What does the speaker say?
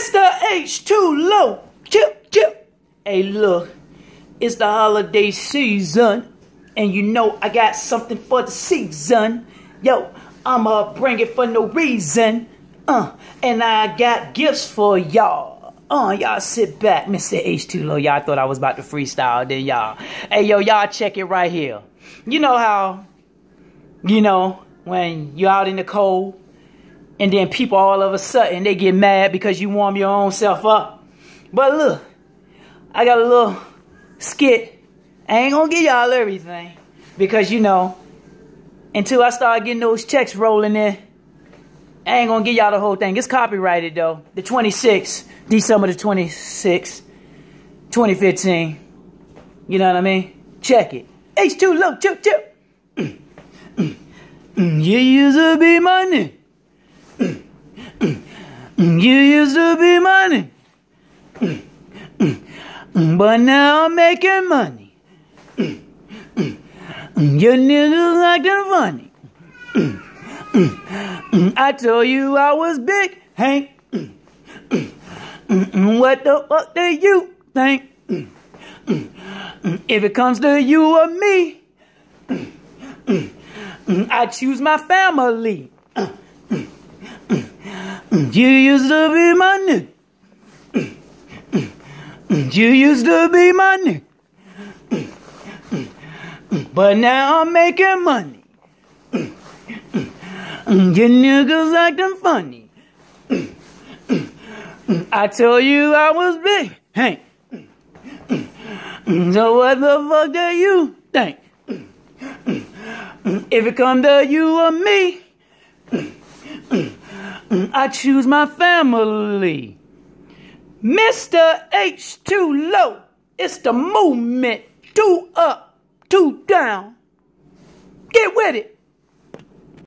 Mr. H2 Low. Chip, chip. Hey, look, it's the holiday season, and you know I got something for the season. Yo, I'ma bring it for no reason. Uh, and I got gifts for y'all. Uh, y'all sit back, Mr. H2 Low. Y'all thought I was about to freestyle, then y'all. Hey, yo, y'all check it right here. You know how, you know, when you're out in the cold and then people all of a sudden they get mad because you warm your own self up. But look, I got a little skit. I ain't gonna give y'all everything because you know, until I start getting those checks rolling in, I ain't gonna give y'all the whole thing. It's copyrighted though. The 26th, December the 26th, 2015. You know what I mean? Check it. H2 low, chip, chip. you used to be money. You used to be money. But now I'm making money. Your niggas acting funny. I told you I was big, Hank. What the fuck do you think? If it comes to you or me, I choose my family. You used to be nigga. You used to be nigga. But now I'm making money. You niggas acting funny. I told you I was big. Hey. So what the fuck do you think? If it come to you or me, I choose my family. Mr. H2 Low, it's the movement. Two up, two down. Get with it.